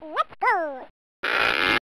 Let's go!